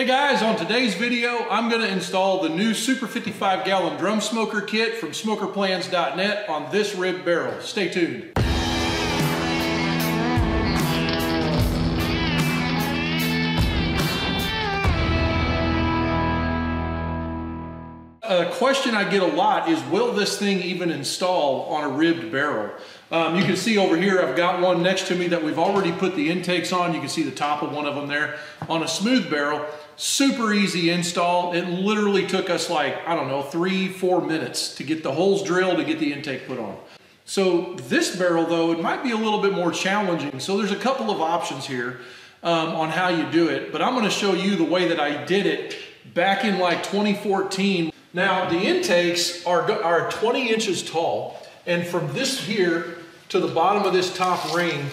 Hey guys, on today's video, I'm gonna install the new Super 55 gallon drum smoker kit from smokerplans.net on this rib barrel. Stay tuned. A question I get a lot is, will this thing even install on a ribbed barrel? Um, you can see over here, I've got one next to me that we've already put the intakes on. You can see the top of one of them there. On a smooth barrel, super easy install. It literally took us like, I don't know, three, four minutes to get the holes drilled to get the intake put on. So this barrel though, it might be a little bit more challenging. So there's a couple of options here um, on how you do it, but I'm gonna show you the way that I did it back in like 2014. Now the intakes are, are 20 inches tall and from this here to the bottom of this top ring,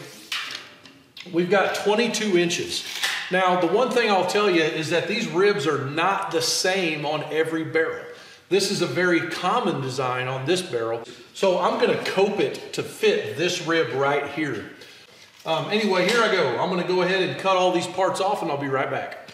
we've got 22 inches. Now, the one thing I'll tell you is that these ribs are not the same on every barrel. This is a very common design on this barrel. So I'm gonna cope it to fit this rib right here. Um, anyway, here I go. I'm gonna go ahead and cut all these parts off and I'll be right back.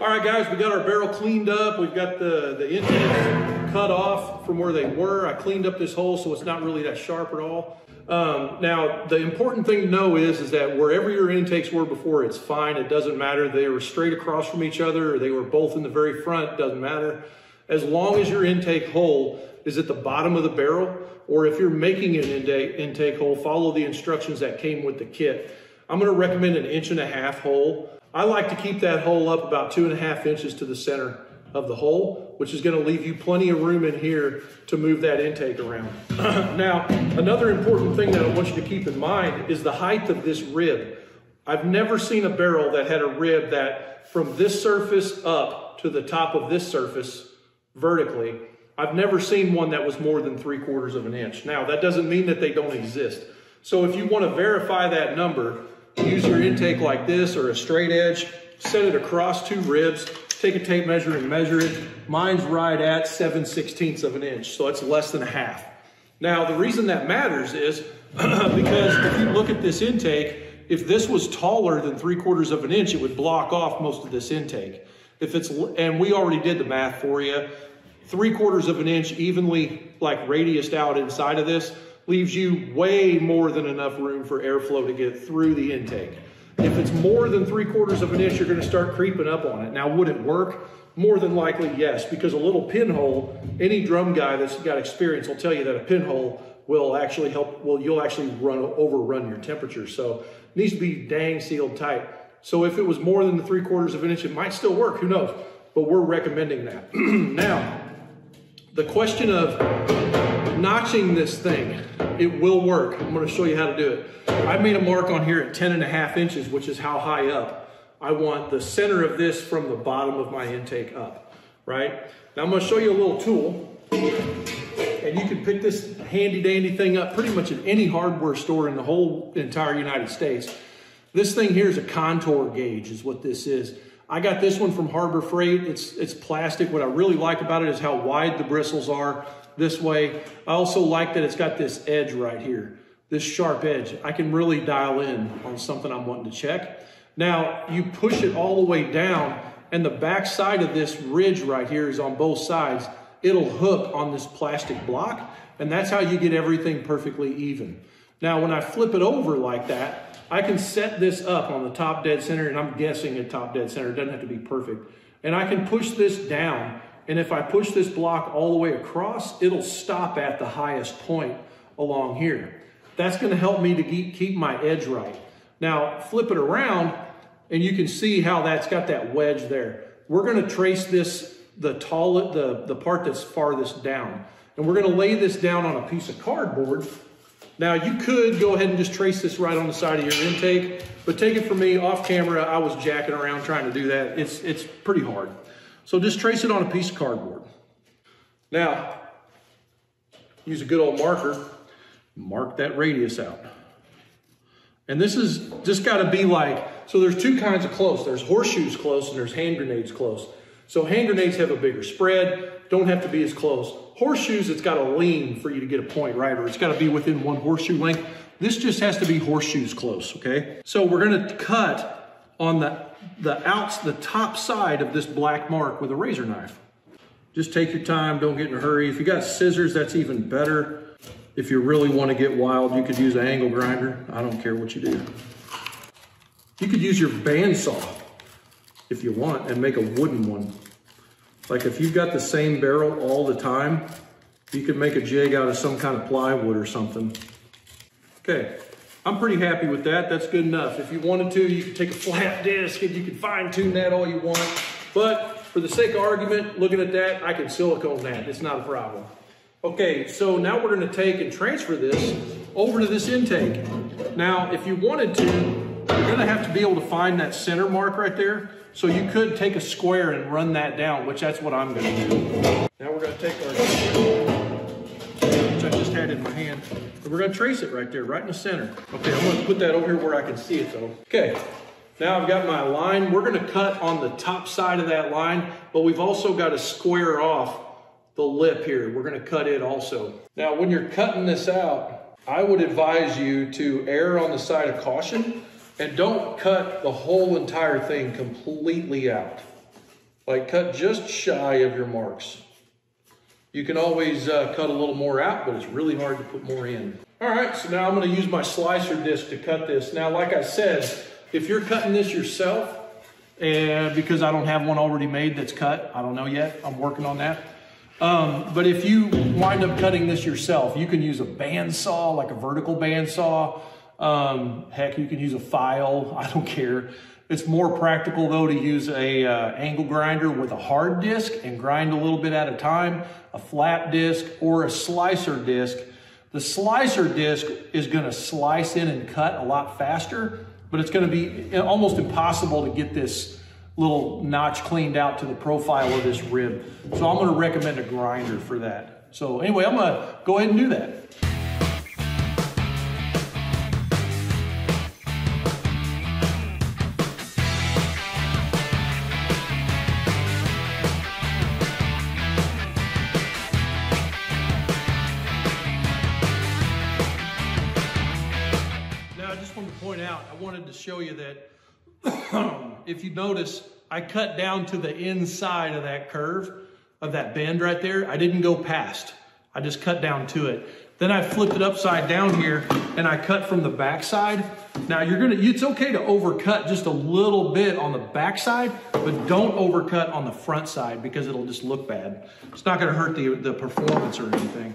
All right, guys, we got our barrel cleaned up. We've got the, the intakes cut off from where they were. I cleaned up this hole so it's not really that sharp at all. Um, now, the important thing to know is, is that wherever your intakes were before, it's fine. It doesn't matter. They were straight across from each other or they were both in the very front, doesn't matter. As long as your intake hole is at the bottom of the barrel, or if you're making an intake, intake hole, follow the instructions that came with the kit. I'm gonna recommend an inch and a half hole. I like to keep that hole up about two and a half inches to the center of the hole, which is gonna leave you plenty of room in here to move that intake around. now, another important thing that I want you to keep in mind is the height of this rib. I've never seen a barrel that had a rib that from this surface up to the top of this surface vertically, I've never seen one that was more than three quarters of an inch. Now, that doesn't mean that they don't exist. So if you wanna verify that number, use your intake like this or a straight edge, set it across two ribs, take a tape measure and measure it. Mine's right at 7 16ths of an inch, so it's less than a half. Now, the reason that matters is because if you look at this intake, if this was taller than three quarters of an inch, it would block off most of this intake. If it's, and we already did the math for you, three quarters of an inch evenly like radiused out inside of this leaves you way more than enough room for airflow to get through the intake. If it's more than three quarters of an inch, you're gonna start creeping up on it. Now, would it work? More than likely, yes, because a little pinhole, any drum guy that's got experience will tell you that a pinhole will actually help, well, you'll actually run overrun your temperature. So it needs to be dang sealed tight. So if it was more than the three quarters of an inch, it might still work, who knows? But we're recommending that. now, the question of notching this thing, it will work. I'm gonna show you how to do it. I made a mark on here at 10 and a half inches, which is how high up. I want the center of this from the bottom of my intake up, right? Now I'm gonna show you a little tool, and you can pick this handy dandy thing up pretty much at any hardware store in the whole entire United States. This thing here is a contour gauge is what this is. I got this one from Harbor Freight. It's, it's plastic. What I really like about it is how wide the bristles are this way. I also like that it's got this edge right here, this sharp edge. I can really dial in on something I'm wanting to check. Now, you push it all the way down, and the back side of this ridge right here is on both sides. It'll hook on this plastic block, and that's how you get everything perfectly even. Now, when I flip it over like that, I can set this up on the top dead center, and I'm guessing at top dead center. It doesn't have to be perfect. And I can push this down, and if I push this block all the way across, it'll stop at the highest point along here. That's gonna help me to keep my edge right. Now, flip it around, and you can see how that's got that wedge there. We're gonna trace this, the tall, the, the part that's farthest down. And we're gonna lay this down on a piece of cardboard. Now you could go ahead and just trace this right on the side of your intake, but take it from me, off camera, I was jacking around trying to do that. It's, it's pretty hard. So just trace it on a piece of cardboard. Now, use a good old marker, mark that radius out. And this is just got to be like, so there's two kinds of close. There's horseshoes close and there's hand grenades close. So hand grenades have a bigger spread, don't have to be as close. Horseshoes, it's got to lean for you to get a point, right? Or it's got to be within one horseshoe length. This just has to be horseshoes close, okay? So we're gonna cut on the the outs, the top side of this black mark with a razor knife. Just take your time, don't get in a hurry. If you got scissors, that's even better. If you really want to get wild, you could use an angle grinder. I don't care what you do. You could use your bandsaw if you want and make a wooden one. Like if you've got the same barrel all the time, you could make a jig out of some kind of plywood or something. Okay, I'm pretty happy with that. That's good enough. If you wanted to, you could take a flap disc and you can fine tune that all you want. But for the sake of argument, looking at that, I can silicone that. It's not a problem. Okay, so now we're gonna take and transfer this over to this intake. Now, if you wanted to, you're gonna have to be able to find that center mark right there. So you could take a square and run that down, which that's what I'm gonna do. Now we're gonna take our which I just had in my hand. And we're gonna trace it right there, right in the center. Okay, I'm gonna put that over here where I can see it though. Okay, now I've got my line. We're gonna cut on the top side of that line, but we've also got to square off the lip here. We're gonna cut it also. Now, when you're cutting this out, I would advise you to err on the side of caution and don't cut the whole entire thing completely out. Like cut just shy of your marks. You can always uh, cut a little more out, but it's really hard to put more in. All right, so now I'm gonna use my slicer disc to cut this. Now, like I said, if you're cutting this yourself, and because I don't have one already made that's cut, I don't know yet, I'm working on that. Um, but if you wind up cutting this yourself, you can use a bandsaw, like a vertical bandsaw. Um, heck, you can use a file, I don't care. It's more practical though to use a uh, angle grinder with a hard disc and grind a little bit at a time, a flap disc or a slicer disc. The slicer disc is gonna slice in and cut a lot faster, but it's gonna be almost impossible to get this little notch cleaned out to the profile of this rib. So I'm gonna recommend a grinder for that. So anyway, I'm gonna go ahead and do that. Wanted to show you that if you notice, I cut down to the inside of that curve, of that bend right there. I didn't go past. I just cut down to it. Then I flipped it upside down here and I cut from the backside. Now you're gonna, it's okay to overcut just a little bit on the backside, but don't overcut on the front side because it'll just look bad. It's not gonna hurt the, the performance or anything.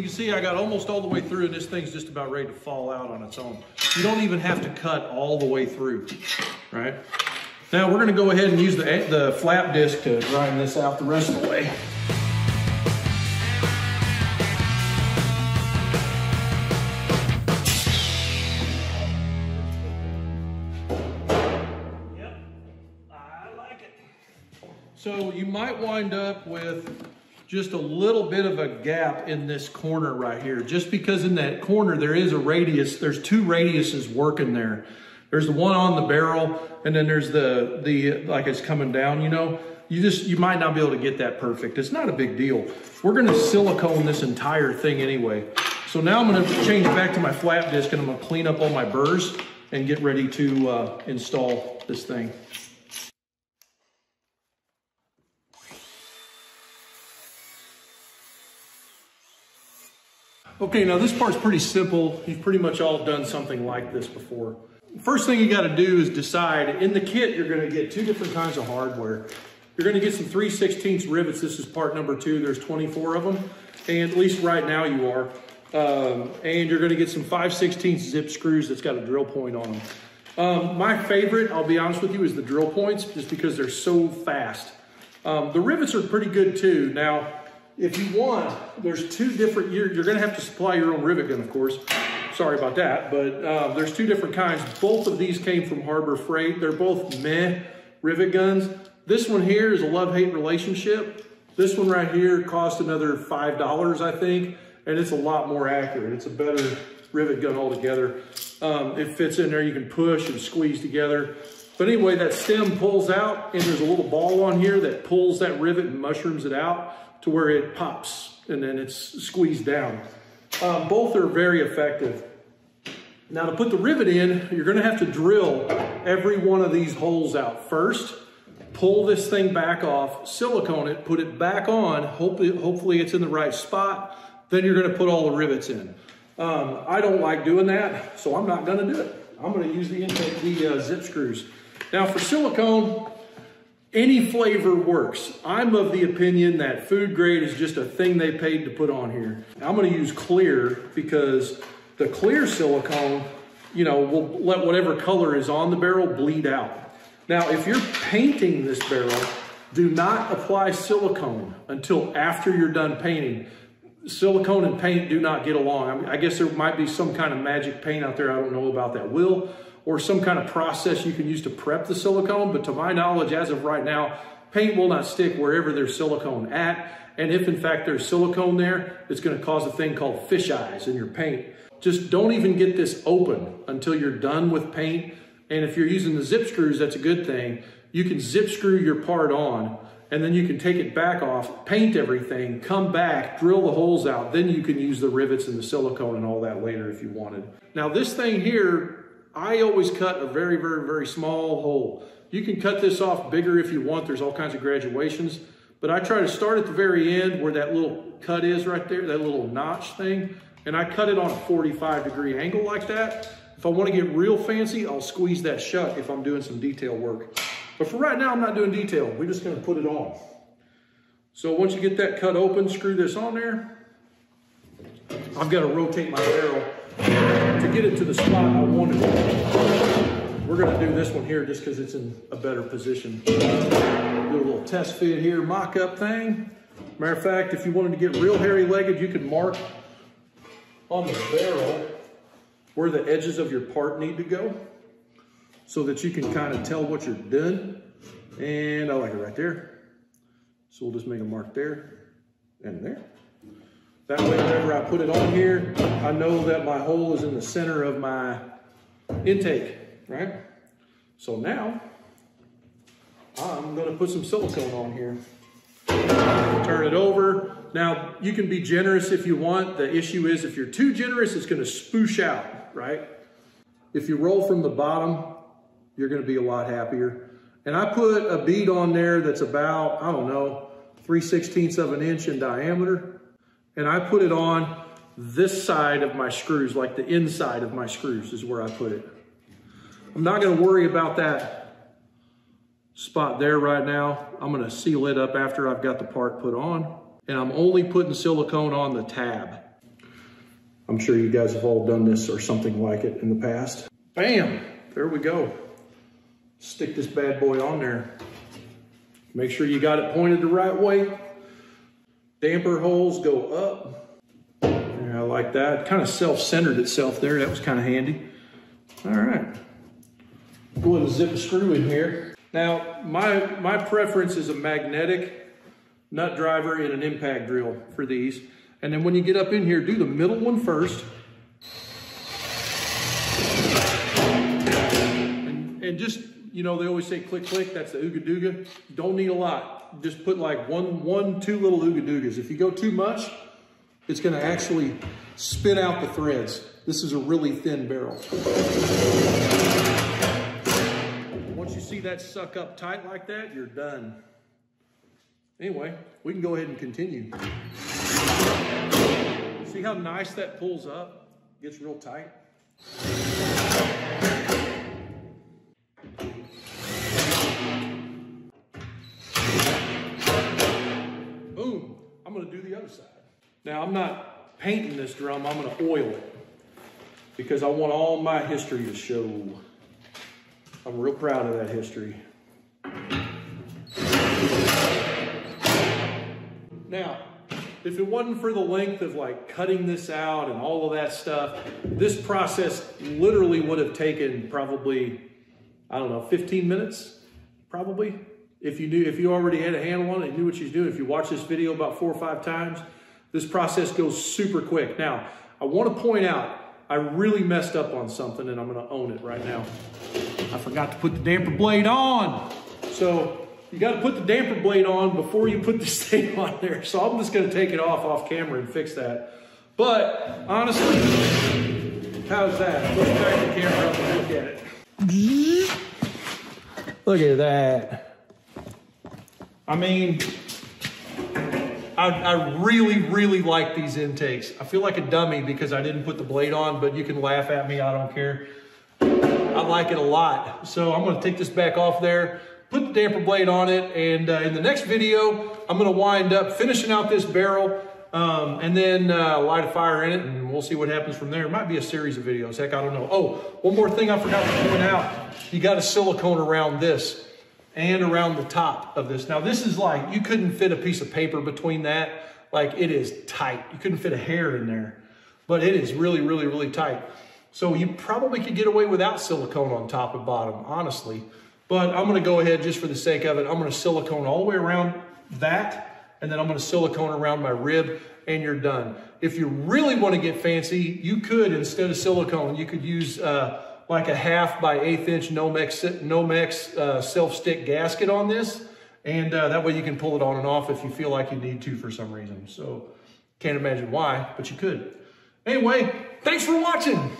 You can see I got almost all the way through and this thing's just about ready to fall out on its own. You don't even have to cut all the way through, right? Now we're gonna go ahead and use the, the flap disc to grind this out the rest of the way. Yep, I like it. So you might wind up with just a little bit of a gap in this corner right here. Just because in that corner there is a radius, there's two radiuses working there. There's the one on the barrel and then there's the, the like it's coming down, you know. You just, you might not be able to get that perfect. It's not a big deal. We're gonna silicone this entire thing anyway. So now I'm gonna change back to my flap disc and I'm gonna clean up all my burrs and get ready to uh, install this thing. Okay, now this part's pretty simple. You've pretty much all done something like this before. First thing you gotta do is decide, in the kit, you're gonna get two different kinds of hardware. You're gonna get some 3 16 rivets. This is part number two. There's 24 of them. And at least right now you are. Um, and you're gonna get some 5 16 zip screws that's got a drill point on them. Um, my favorite, I'll be honest with you, is the drill points, just because they're so fast. Um, the rivets are pretty good too. Now, if you want, there's two different, you're, you're gonna have to supply your own rivet gun, of course. Sorry about that, but uh, there's two different kinds. Both of these came from Harbor Freight. They're both meh rivet guns. This one here is a love-hate relationship. This one right here cost another $5, I think, and it's a lot more accurate. It's a better rivet gun altogether. Um, it fits in there, you can push and squeeze together. But anyway, that stem pulls out and there's a little ball on here that pulls that rivet and mushrooms it out to where it pops and then it's squeezed down. Um, both are very effective. Now to put the rivet in, you're gonna have to drill every one of these holes out first, pull this thing back off, silicone it, put it back on, hopefully, hopefully it's in the right spot, then you're gonna put all the rivets in. Um, I don't like doing that, so I'm not gonna do it. I'm gonna use the intake, the uh, zip screws. Now for silicone, any flavor works. I'm of the opinion that food grade is just a thing they paid to put on here. I'm gonna use clear because the clear silicone, you know, will let whatever color is on the barrel bleed out. Now, if you're painting this barrel, do not apply silicone until after you're done painting. Silicone and paint do not get along. I, mean, I guess there might be some kind of magic paint out there I don't know about that will, or some kind of process you can use to prep the silicone, but to my knowledge, as of right now, paint will not stick wherever there's silicone at. And if in fact there's silicone there, it's gonna cause a thing called fish eyes in your paint just don't even get this open until you're done with paint. And if you're using the zip screws, that's a good thing. You can zip screw your part on and then you can take it back off, paint everything, come back, drill the holes out. Then you can use the rivets and the silicone and all that later if you wanted. Now this thing here, I always cut a very, very, very small hole. You can cut this off bigger if you want. There's all kinds of graduations. But I try to start at the very end where that little cut is right there, that little notch thing and I cut it on a 45 degree angle like that. If I wanna get real fancy, I'll squeeze that shut if I'm doing some detail work. But for right now, I'm not doing detail. We're just gonna put it on. So once you get that cut open, screw this on there. I've gotta rotate my barrel to get it to the spot I wanted it. We're gonna do this one here just because it's in a better position. Do a little test fit here, mock-up thing. Matter of fact, if you wanted to get real hairy-legged, you could mark on the barrel where the edges of your part need to go so that you can kind of tell what you're doing. And I like it right there. So we'll just make a mark there and there. That way, whenever I put it on here, I know that my hole is in the center of my intake, right? So now, I'm gonna put some silicone on here. Turn it over, now, you can be generous if you want. The issue is if you're too generous, it's going to spoosh out, right? If you roll from the bottom, you're going to be a lot happier. And I put a bead on there that's about, I don't know, 3 16ths of an inch in diameter. And I put it on this side of my screws, like the inside of my screws is where I put it. I'm not going to worry about that spot there right now. I'm going to seal it up after I've got the part put on and I'm only putting silicone on the tab. I'm sure you guys have all done this or something like it in the past. Bam, there we go. Stick this bad boy on there. Make sure you got it pointed the right way. Damper holes go up. Yeah, I like that. Kind of self-centered itself there. That was kind of handy. All right. Go ahead and zip a screw in here. Now, my, my preference is a magnetic nut driver and an impact drill for these. And then when you get up in here, do the middle one first. And, and just, you know, they always say click, click, that's the ooga dooga. Don't need a lot. Just put like one, one, two little ooga doogas. If you go too much, it's gonna actually spit out the threads. This is a really thin barrel. Once you see that suck up tight like that, you're done. Anyway, we can go ahead and continue. See how nice that pulls up? Gets real tight. Other side. Now, I'm not painting this drum. I'm going to oil it because I want all my history to show. I'm real proud of that history. Now, if it wasn't for the length of like cutting this out and all of that stuff, this process literally would have taken probably, I don't know, 15 minutes, probably. If you knew, if you already had a handle on it and knew what you was doing, if you watch this video about four or five times, this process goes super quick. Now, I want to point out, I really messed up on something and I'm going to own it right now. I forgot to put the damper blade on. So you got to put the damper blade on before you put this thing on there. So I'm just going to take it off off camera and fix that. But honestly, how's that? Look back the camera up and look at it. Look at that. I mean, I, I, really, really like these intakes. I feel like a dummy because I didn't put the blade on, but you can laugh at me, I don't care. I like it a lot. So I'm gonna take this back off there, put the damper blade on it, and uh, in the next video, I'm gonna wind up finishing out this barrel, um, and then uh, light a fire in it, and we'll see what happens from there. It might be a series of videos, heck, I don't know. Oh, one more thing I forgot to point out. You got a silicone around this and around the top of this. Now this is like, you couldn't fit a piece of paper between that. Like it is tight. You couldn't fit a hair in there, but it is really, really, really tight. So you probably could get away without silicone on top and bottom, honestly. But I'm gonna go ahead just for the sake of it. I'm gonna silicone all the way around that, and then I'm gonna silicone around my rib, and you're done. If you really wanna get fancy, you could, instead of silicone, you could use uh, like a half by eighth inch Nomex, Nomex uh, self-stick gasket on this. And uh, that way you can pull it on and off if you feel like you need to for some reason. So can't imagine why, but you could. Anyway, thanks for watching.